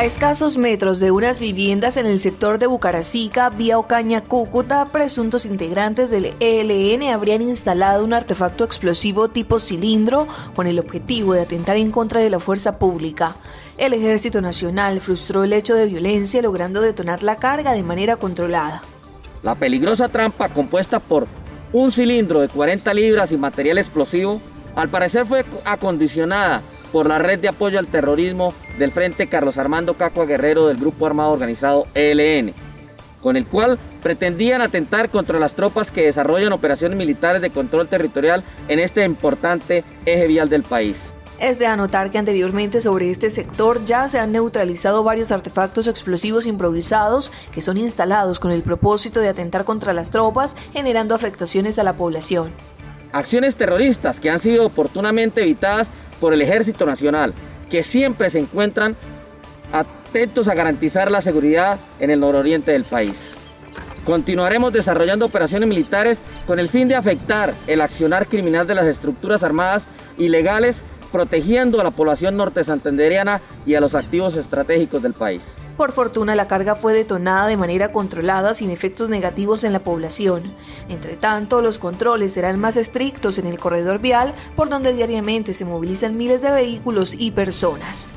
A escasos metros de unas viviendas en el sector de Bucaracica, vía Ocaña, Cúcuta, presuntos integrantes del ELN habrían instalado un artefacto explosivo tipo cilindro con el objetivo de atentar en contra de la fuerza pública. El Ejército Nacional frustró el hecho de violencia logrando detonar la carga de manera controlada. La peligrosa trampa compuesta por un cilindro de 40 libras y material explosivo, al parecer fue acondicionada por la red de apoyo al terrorismo del Frente Carlos Armando Cacua Guerrero del Grupo Armado Organizado ELN, con el cual pretendían atentar contra las tropas que desarrollan operaciones militares de control territorial en este importante eje vial del país. Es de anotar que anteriormente sobre este sector ya se han neutralizado varios artefactos explosivos improvisados que son instalados con el propósito de atentar contra las tropas, generando afectaciones a la población. Acciones terroristas que han sido oportunamente evitadas por el Ejército Nacional, que siempre se encuentran atentos a garantizar la seguridad en el nororiente del país. Continuaremos desarrollando operaciones militares con el fin de afectar el accionar criminal de las estructuras armadas ilegales, protegiendo a la población norte santanderiana y a los activos estratégicos del país. Por fortuna, la carga fue detonada de manera controlada sin efectos negativos en la población. Entre tanto, los controles serán más estrictos en el corredor vial por donde diariamente se movilizan miles de vehículos y personas.